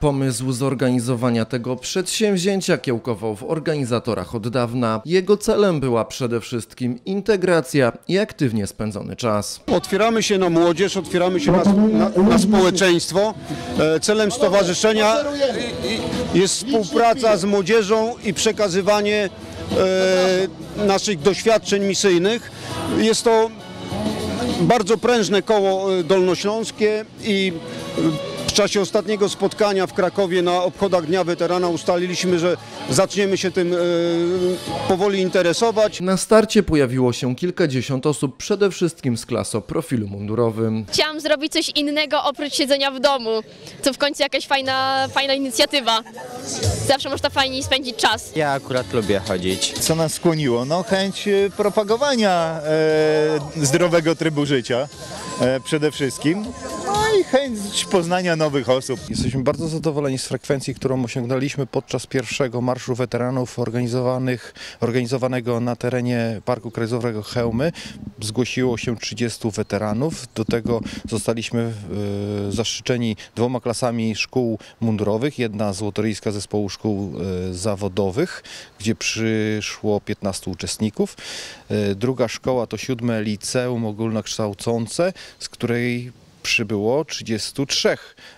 Pomysł zorganizowania tego przedsięwzięcia kiełkował w organizatorach od dawna. Jego celem była przede wszystkim integracja i aktywnie spędzony czas. Otwieramy się na młodzież, otwieramy się na, na, na społeczeństwo. E, Celem stowarzyszenia jest współpraca z młodzieżą i przekazywanie e, naszych doświadczeń misyjnych. Jest to bardzo prężne koło e, dolnośląskie i czasie ostatniego spotkania w Krakowie na obchodach Dnia Weterana ustaliliśmy, że zaczniemy się tym e, powoli interesować. Na starcie pojawiło się kilkadziesiąt osób, przede wszystkim z klas o profilu mundurowym. Chciałam zrobić coś innego oprócz siedzenia w domu. To w końcu jakaś fajna, fajna inicjatywa. Zawsze można fajniej spędzić czas. Ja akurat lubię chodzić. Co nas skłoniło? No chęć e, propagowania e, zdrowego trybu życia e, przede wszystkim. Chęć poznania nowych osób. Jesteśmy bardzo zadowoleni z frekwencji, którą osiągnęliśmy podczas pierwszego Marszu Weteranów organizowanych, organizowanego na terenie Parku Krajowego Chełmy. Zgłosiło się 30 weteranów. Do tego zostaliśmy e, zaszczyczeni dwoma klasami szkół mundurowych. Jedna złotoryjska zespołu szkół e, zawodowych, gdzie przyszło 15 uczestników. E, druga szkoła to siódme liceum ogólnokształcące, z której przybyło 33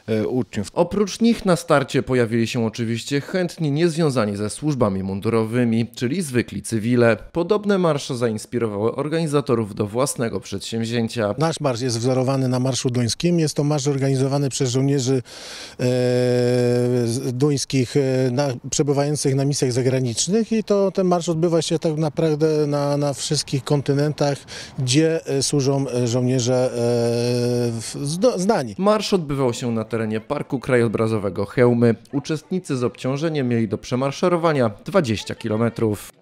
e, uczniów. Oprócz nich na starcie pojawili się oczywiście chętni niezwiązani ze służbami mundurowymi, czyli zwykli cywile. Podobne marsze zainspirowały organizatorów do własnego przedsięwzięcia. Nasz marsz jest wzorowany na Marszu Duńskim. Jest to marsz organizowany przez żołnierzy e, duńskich e, na, przebywających na misjach zagranicznych i to ten marsz odbywa się tak naprawdę na, na wszystkich kontynentach, gdzie e, służą żołnierze e, w- znani. Marsz odbywał się na terenie Parku Krajobrazowego Chełmy. Uczestnicy z obciążeniem mieli do przemaszerowania 20 kilometrów.